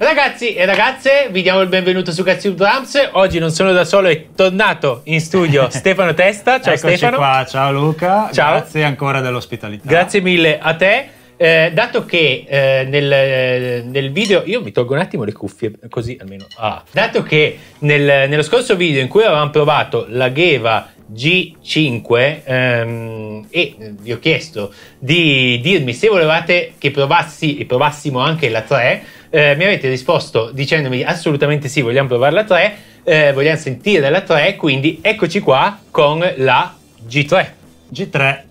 Ragazzi e ragazze, vi diamo il benvenuto su Cazzi Drums. Oggi non sono da solo, è tornato in studio Stefano Testa. Ciao Eccoci Stefano. qua, ciao Luca. Ciao. Grazie ancora dell'ospitalità. Grazie mille a te. Eh, dato che eh, nel, nel video io mi tolgo un attimo le cuffie così almeno ah. dato che nel- nello scorso video in cui avevamo provato la Geva G5 ehm, e vi ho chiesto di dirmi se volevate che provassi e provassimo anche la 3 eh, mi avete risposto dicendomi assolutamente sì vogliamo provare la 3 eh, vogliamo sentire la 3 quindi eccoci qua con la G3 G3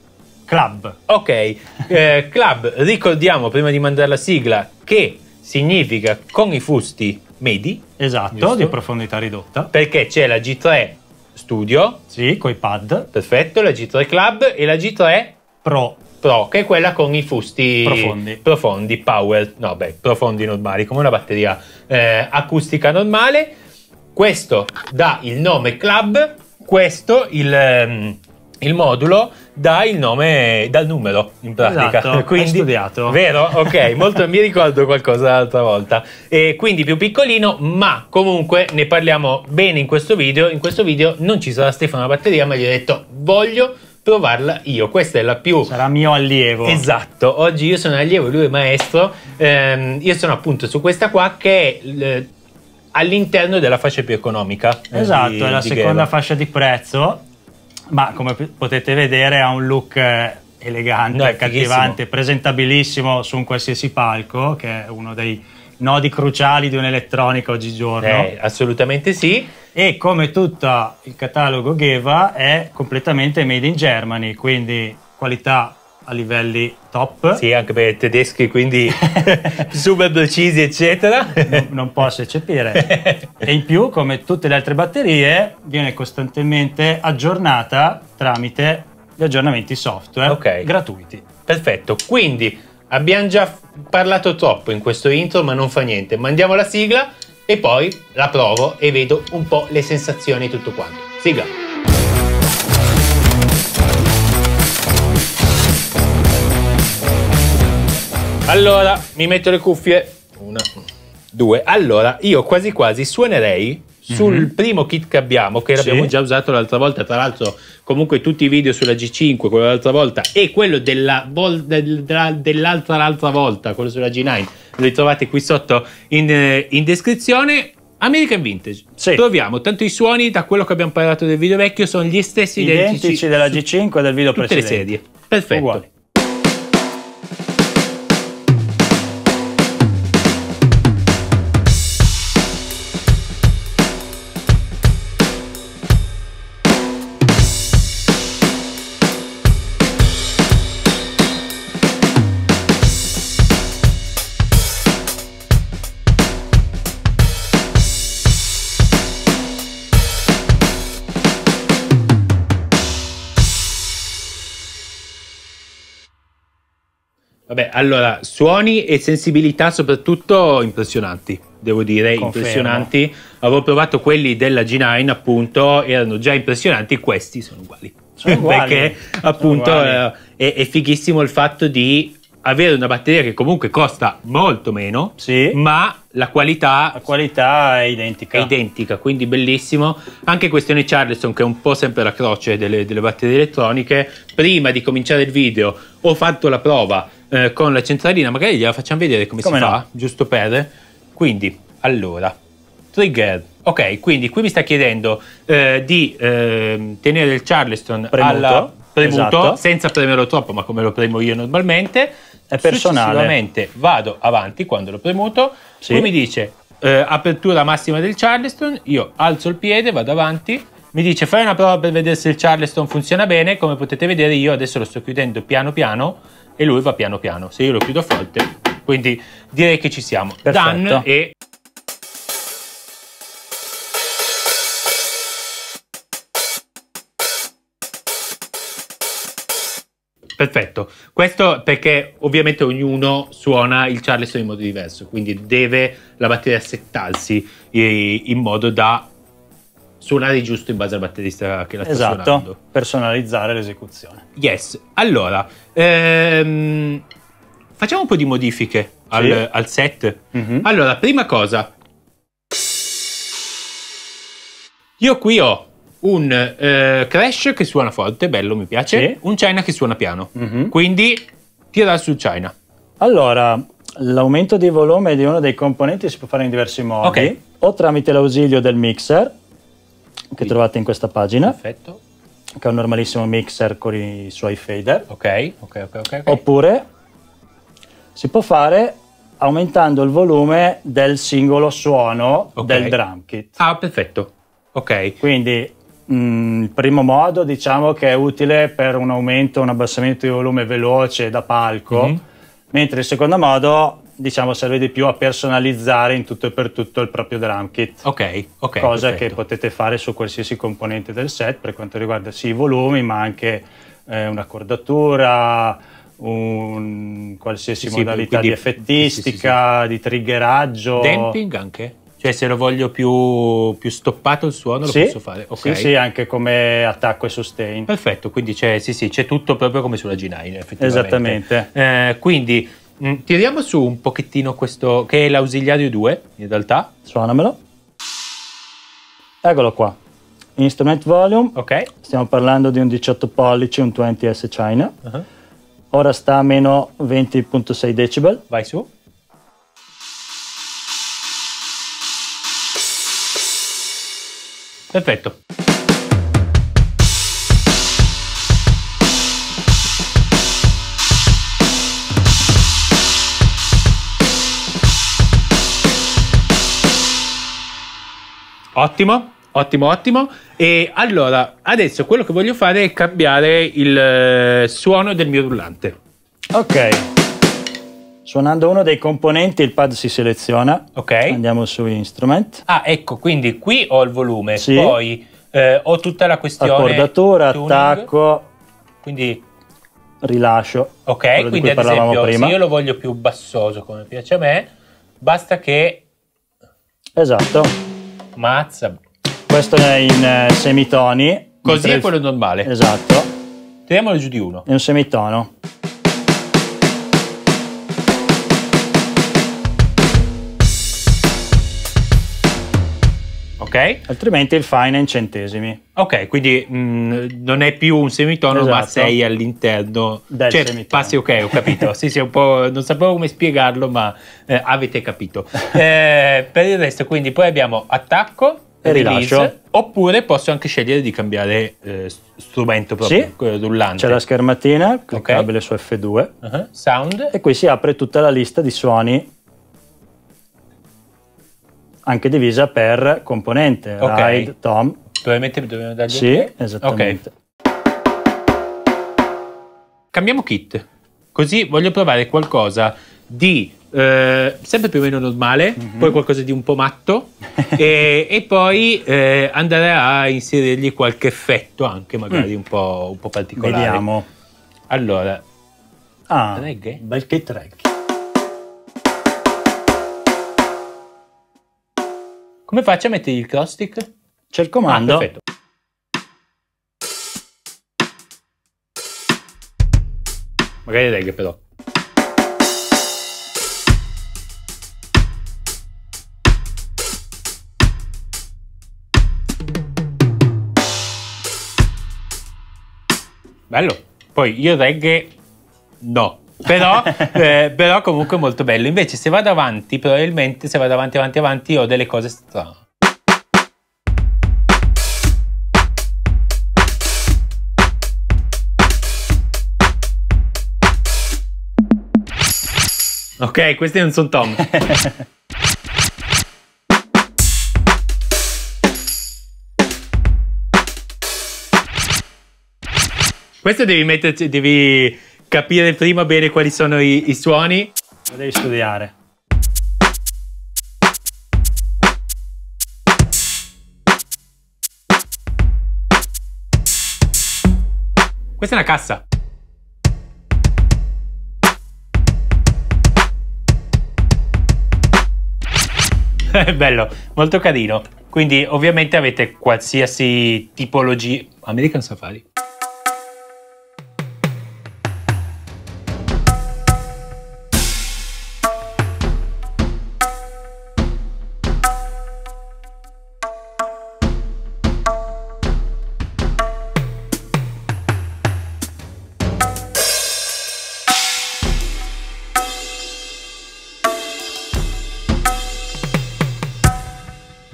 Club. Ok, eh, club, ricordiamo prima di mandare la sigla che significa con i fusti medi, Esatto, Giusto. di profondità ridotta. perché c'è la G3 Studio, Sì, coi pad perfetto, la G3 Club e la G3 Pro. Pro, che è quella con i fusti Profondi. profondi, power, no beh, profondi normali, come una batteria eh, acustica normale. Questo dà il nome Club, questo il, ehm, il modulo dà il nome dal numero in pratica. Esatto, hai studiato. Vero? Ok, molto mi ricordo qualcosa l'altra volta. E quindi più piccolino, ma comunque ne parliamo bene in questo video. In questo video non ci sarà Stefano la batteria, ma gli ho detto voglio provarla io. Questa è la più Sarà mio allievo. Esatto, oggi io sono allievo, lui è maestro. Ehm, io sono appunto su questa qua che è all'interno della fascia più economica. Esatto, di- è la seconda Geva. fascia di prezzo, ma come potete vedere ha un look eh, elegante, No, è accattivante, presentabilissimo su un qualsiasi palco, che è uno dei nodi cruciali di un'elettronica oggigiorno. Eh, assolutamente sì. E come tutto il catalogo Geva è completamente made in Germany, quindi qualità a livelli top. Sì, anche per i tedeschi, quindi super precisi, eccetera. non, non posso eccepire. e in più, come tutte le altre batterie, viene costantemente aggiornata tramite gli aggiornamenti software Ok. gratuiti. Perfetto, quindi abbiamo già parlato troppo in questo intro, ma non fa niente. Mandiamo la sigla e poi la provo e vedo un po' le sensazioni e tutto quanto. Sigla. Allora, mi metto le cuffie. Una, due. Allora, io quasi quasi suonerei sul primo kit che abbiamo, che. Sì. l'abbiamo già usato l'altra volta. Tra l'altro, comunque tutti i video sulla G5, quello dell'altra volta, e quello della vol- del- della- dell'altra l'altra volta, quello sulla G9, li trovate qui sotto in, eh, in descrizione. American Vintage. Sì. Proviamo, tanto i suoni da quello che abbiamo parlato del video vecchio sono gli stessi Identici della su G5 e del video tutte le precedente. serie. Perfetto. Uguali. Allora, suoni e sensibilità soprattutto impressionanti, devo dire, Confermo. impressionanti. Avevo provato quelli della G9, appunto, erano già impressionanti, questi sono uguali. Sono uguali. Perché appunto uguali. eh, è, è fighissimo il fatto di avere una batteria che comunque costa molto meno, Sì. ma la qualità La qualità è identica. è identica, quindi bellissimo. Anche questione Charleston, che è un po' sempre la croce delle, delle batterie elettroniche. Prima di cominciare il video ho fatto la prova eh, con la centralina, magari gliela facciamo vedere come, Come si no. fa, giusto per. Quindi, allora, trigger. Ok, quindi qui mi sta chiedendo eh, di ehm, tenere il Charleston Premuto, alla- premuto esatto. senza premerlo troppo, ma come lo premo io normalmente. È personale. Successivamente vado avanti quando l'ho premuto. Sì. Qui mi dice eh, apertura massima del Charleston. Io alzo il piede, vado avanti. Mi dice fai una prova per vedere se il Charleston funziona bene. Come potete vedere, io adesso lo sto chiudendo piano piano e lui va piano piano. Se io lo chiudo forte, quindi direi che ci siamo. Perfetto. Done e Perfetto, questo perché ovviamente ognuno suona il Charleston in modo diverso, quindi deve la batteria settarsi eh, in modo da suonare giusto in base al batterista che la sta Esatto, suonando. personalizzare l'esecuzione. Yes, allora, ehm, facciamo un po' di modifiche al, Sì. al set. Mhm. Allora, prima cosa. Io qui ho un eh, Crash che suona forte, bello, mi piace. Sì. Un China che suona piano. Mhm. Quindi tira sul China. Allora, l'aumento di volume di uno dei componenti si può fare in diversi modi. Ok. O tramite l'ausilio del mixer, che trovate in questa pagina, Perfetto. che è un normalissimo mixer con i suoi fader. Ok, ok, ok, ok. ok. Oppure si può fare aumentando il volume del singolo suono Ok. del drum kit. Ah, perfetto. Ok. Quindi mm, il primo modo diciamo che è utile per un aumento, un abbassamento di volume veloce da palco, Mhm. mentre il secondo modo diciamo serve di più a personalizzare in tutto e per tutto il proprio drum kit. Ok, ok. cosa perfetto. che potete fare su qualsiasi componente del set per quanto riguarda sì i volumi, ma anche eh, un'accordatura, un qualsiasi Sì, sì, modalità quindi- di effettistica, di triggeraggio. Damping anche? Cioè, se lo voglio più, più stoppato il suono, lo Sì, posso fare? Ok. sì, sì, anche come attacco e sustain. Perfetto, quindi c'è, sì, sì, c'è tutto proprio come sulla G9, effettivamente. Esattamente. Eh, quindi tiriamo su un pochettino questo, che è l'ausiliario 2, in realtà. Suonamelo. Eccolo qua. Instrument volume. Ok. Stiamo parlando di un 18 pollici, un 20S China. Uh-huh. Ora sta a meno 20.6 decibel. Vai su. Perfetto. Ottimo, ottimo, ottimo. E allora, adesso quello che voglio fare è cambiare il eh, suono del mio rullante. Ok. Suonando uno dei componenti il pad si seleziona. Ok? Andiamo su Instrument. Ah, ecco, quindi qui ho il volume, Sì. poi eh, ho tutta la questione Accordatura, tuning, attacco, Quindi, rilascio. ok, quindi ad esempio, prima. se io lo voglio più bassoso come piace a me, basta che Esatto. Mazza. Questo è in eh, semitoni. Così è quello normale. Esatto. Tiriamolo giù di uno. È un semitono. Ok? Altrimenti il fine è in centesimi. Ok, quindi mh, non è più un semitono, ma Esatto. sei all'interno Del cioè, semitono. Passi, ok, ho capito. sì, sì, un po', non sapevo come spiegarlo, ma eh, avete capito. Eh, per il resto, quindi poi abbiamo attacco E release, rilascio. oppure posso anche scegliere di cambiare eh, strumento proprio, Sì. rullante. C'è la schermatina, cliccabile su F2. Uh-huh. Sound. E qui si apre tutta la lista di suoni anche divisa per componente, Ok. ride, tom. Probabilmente dobbiamo dargli Sì, ok. esattamente. Cambiamo kit. Così voglio provare qualcosa di eh, sempre più o meno normale, Mhm. poi qualcosa di un po' matto e, e poi eh, andare a inserirgli qualche effetto anche magari un, po', un po' particolare. Vediamo. Allora, Ah, Reggae? bel kit reggae. Come faccio a mettere il cross stick? C'è il comando. Ah, perfetto. Magari reggae però. Bello. Poi io reggae no. Però, eh, però comunque molto bello. Invece se vado avanti, probabilmente se vado avanti avanti avanti ho delle cose strane. Ok, questi non sono Tom. Questo devi metterci, devi capire prima bene quali sono i, i suoni. Lo devi studiare. Questa è una cassa. È bello, molto carino. Quindi ovviamente avete qualsiasi tipologia... American Safari.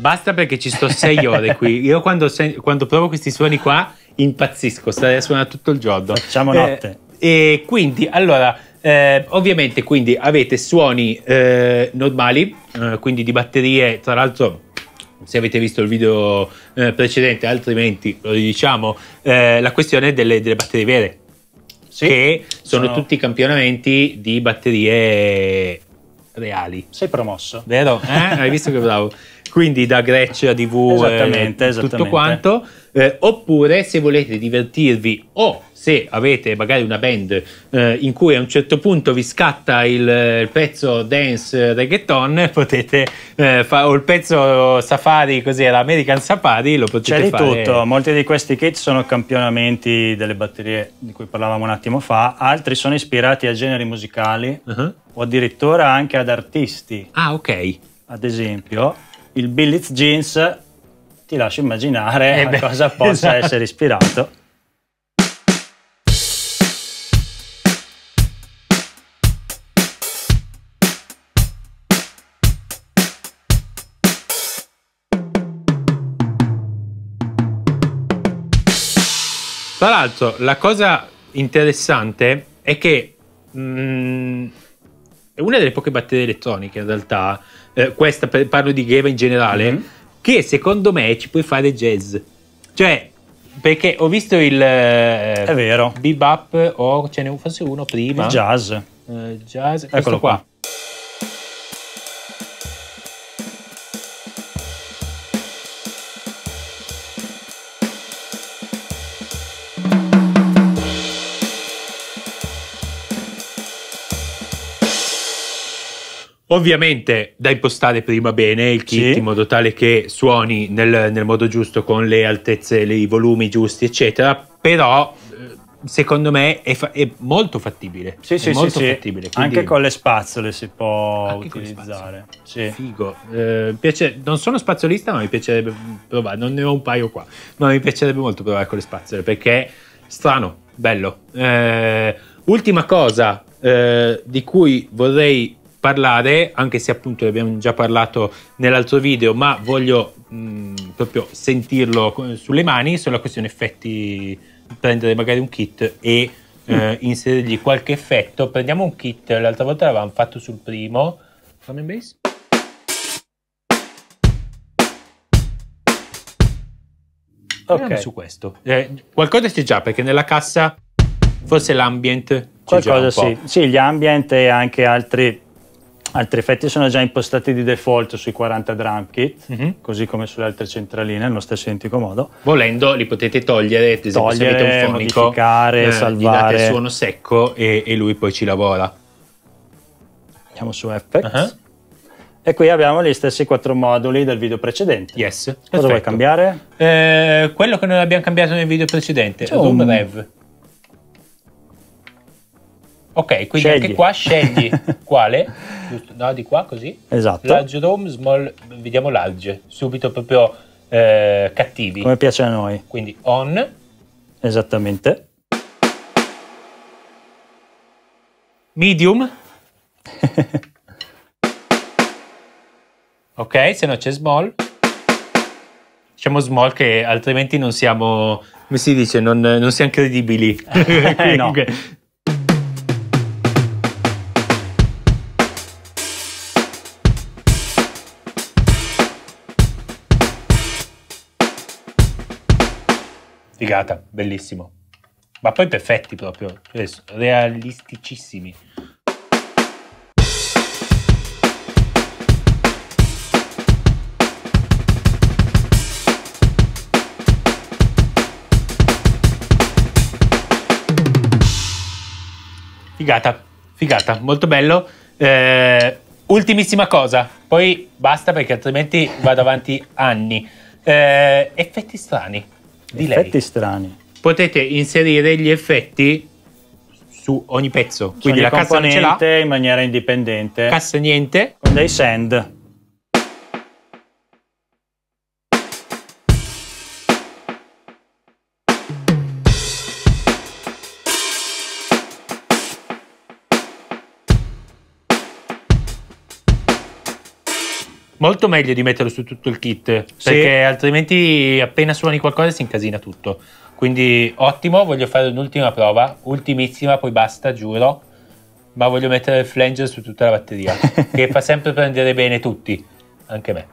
Basta perché ci sto sei ore qui. Io quando, sen- quando provo questi suoni qua impazzisco, starei a suonare tutto il giorno. Facciamo notte. Eh, e quindi, allora, eh, ovviamente quindi avete suoni eh, normali, eh, quindi di batterie, tra l'altro se avete visto il video eh, precedente, altrimenti lo diciamo, eh, la questione delle, delle batterie vere, Sì, che sono, sono- tutti campionamenti di batterie reali. Sei promosso. Vero? Eh? Hai visto che bravo? Quindi da Gretsch a DV Esattamente, eh, tutto esattamente. quanto. Eh, oppure se volete divertirvi o se avete magari una band eh, in cui a un certo punto vi scatta il, il pezzo dance reggaeton, potete eh, fare o il pezzo safari, così era American Safari, lo potete C'è di fare. tutto, molti di questi kit sono campionamenti delle batterie di cui parlavamo un attimo fa, altri sono ispirati a generi musicali Uh-huh. O addirittura anche ad artisti. Ah, ok. Ad esempio, il Billits Jeans ti lascio immaginare Eh a beh, cosa possa esatto. essere ispirato. Tra l'altro, la cosa interessante è che mm, è una delle poche batterie elettroniche in realtà, eh, questa parlo di Geva in generale, Mhm. che secondo me ci puoi fare jazz. Cioè, perché ho visto il eh, È vero, bebop o ce n'è forse uno prima. il jazz. Eh, jazz, Eccolo qua. qua. Ovviamente da impostare prima bene il kit Sì. in modo tale che suoni nel, nel modo giusto con le altezze, i volumi giusti, eccetera. Però eh, secondo me è, fa- è molto fattibile. Sì, È sì, sì, molto sì. fattibile. quindi- Anche con le spazzole si può Anche utilizzare. Sì. Figo. Eh, piace- non sono spazzolista, ma mi piacerebbe provare. Non ne ho un paio qua, ma mi piacerebbe molto provare con le spazzole perché strano, bello. Eh, ultima cosa eh, di cui vorrei parlare, anche se appunto ne abbiamo già parlato nell'altro video, ma voglio mh, proprio sentirlo co- sulle mani, sulla questione effetti, prendere magari un kit e eh, inserirgli qualche effetto. Prendiamo un kit, l'altra volta l'avevamo fatto sul primo. Drum and bass. Ok, su questo. Eh, qualcosa c'è già perché nella cassa forse l'ambient c'è qualcosa sì. Sì, gli ambient e anche altri, altri effetti sono già impostati di default sui 40 drum kit, Mhm. così come sulle altre centraline, nello stesso identico modo. Volendo li potete togliere, ad esempio se Togliere, avete un fonico, modificare, gli date salvare. il suono secco e, e lui poi ci lavora. Andiamo su Effects. Ah. E qui abbiamo gli stessi quattro moduli del video precedente. Yes. Cosa vuoi perfetto. cambiare? Eh, quello che non abbiamo cambiato nel video precedente, un- Rev. Ok, quindi Scegli. anche qua scegli quale? Giusto? No, di qua così. Esatto. Large room, small, vediamo large, subito proprio eh, cattivi. Come piace a noi. Quindi on, Esattamente. medium. ok, se no c'è small. Diciamo small che altrimenti non siamo, come si dice, non, non siamo credibili. Eh, no. Figata, bellissimo. Ma poi perfetti proprio, realisticissimi. Figata, figata, molto bello. Eh, ultimissima cosa, poi basta perché altrimenti vado avanti anni. Eh, effetti strani di lei Effetti strani. potete inserire gli effetti su ogni pezzo. Quindi Ogni la cassa non ce l'ha, componente in maniera indipendente. cassa niente. con dei send. Molto meglio di metterlo su tutto il kit, Sì. perché altrimenti appena suoni qualcosa si incasina tutto. Quindi ottimo, voglio fare un'ultima prova, ultimissima, poi basta, giuro. Ma voglio mettere il flanger su tutta la batteria, che fa sempre prendere bene tutti, anche me.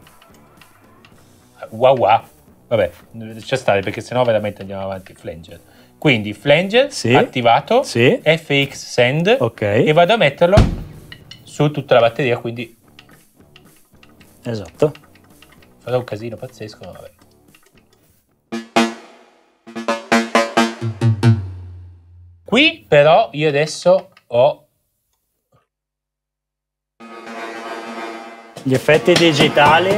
Wow wow. Vabbè, lascia stare perché sennò veramente andiamo avanti. Flanger. Quindi flanger Sì. attivato, Sì. FX send Ok. e vado a metterlo su tutta la batteria, quindi Esatto. farà un casino pazzesco, ma vabbè. Qui però io adesso ho Gli effetti digitali.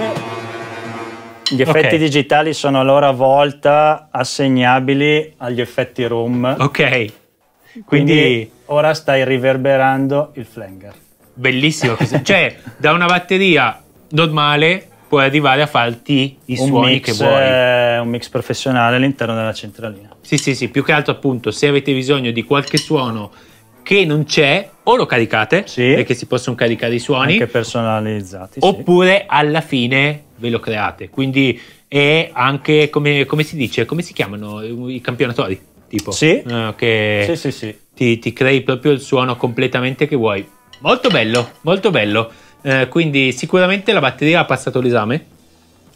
Gli effetti Ok. digitali sono a loro volta assegnabili agli effetti room. Ok. Quindi Quindi ora stai riverberando il flanger. bellissimo cioè, da una batteria normale puoi arrivare a farti i un suoni mix, che vuoi. eh, un mix professionale all'interno della centralina. Sì, sì, sì, più che altro appunto se avete bisogno di qualche suono che non c'è, o lo caricate, Sì. perché si possono caricare i suoni, Anche personalizzati. sì. oppure alla fine ve lo create. Quindi è anche, come, come si dice, come si chiamano i campionatori? Tipo, Sì. eh, che Sì, sì, sì. ti, ti crei proprio il suono completamente che vuoi. Molto bello, molto bello. Eh, quindi sicuramente la batteria ha passato l'esame.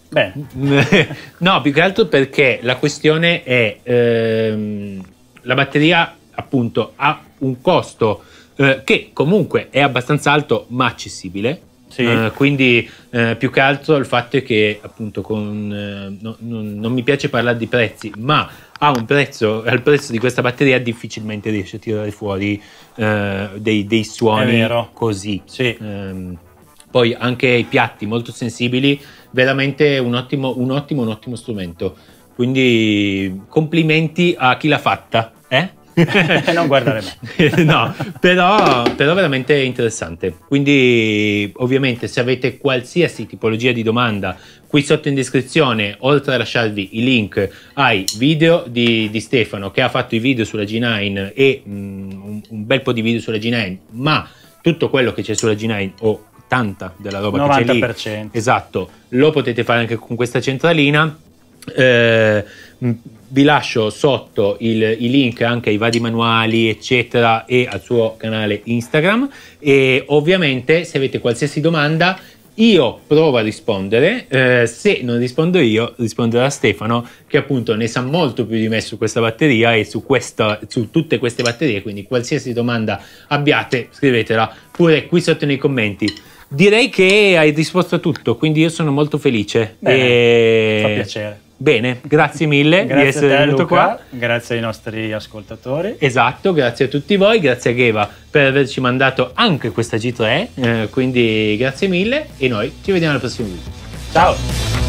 Bene. no, più che altro perché la questione è ehm, la batteria appunto ha un costo eh, che comunque è abbastanza alto ma accessibile. Sì. Eh, quindi eh, più che altro il fatto è che appunto con eh, no- non, non mi piace parlare di prezzi, ma a un prezzo, al prezzo di questa batteria difficilmente riesce a tirare fuori eh, dei, dei suoni così. Sì. Ehm, poi anche i piatti molto sensibili, veramente un ottimo, un ottimo, un ottimo strumento. Quindi complimenti a chi l'ha fatta. Eh? non guardare me. no, però, però veramente interessante. Quindi, ovviamente, se avete qualsiasi tipologia di domanda, qui sotto in descrizione, oltre a lasciarvi i link ai video di, di Stefano che ha fatto i video sulla G9 e mm, un, un bel po' di video sulla G9, ma tutto quello che c'è sulla G9 o tanta della roba che c'è lì 90%. Esatto, lo potete fare anche con questa centralina. Eh, vi lascio sotto il- i link anche ai vari manuali, eccetera, e al suo canale Instagram. E ovviamente, se avete qualsiasi domanda, io provo a rispondere. Eh, se non rispondo io, risponderà Stefano, che appunto ne sa molto più di me su questa batteria e su, questa, su tutte queste batterie. Quindi, qualsiasi domanda abbiate, scrivetela pure qui sotto nei commenti. Direi che hai risposto a tutto, quindi io sono molto felice. Bene, E- Fa piacere. Bene, grazie mille di Grazie essere a te, venuto Luca. qua. Grazie ai nostri ascoltatori. Esatto, grazie a tutti voi, grazie a Geva per averci mandato anche questa G3, eh, quindi grazie mille e noi ci vediamo al prossimo video. Ciao.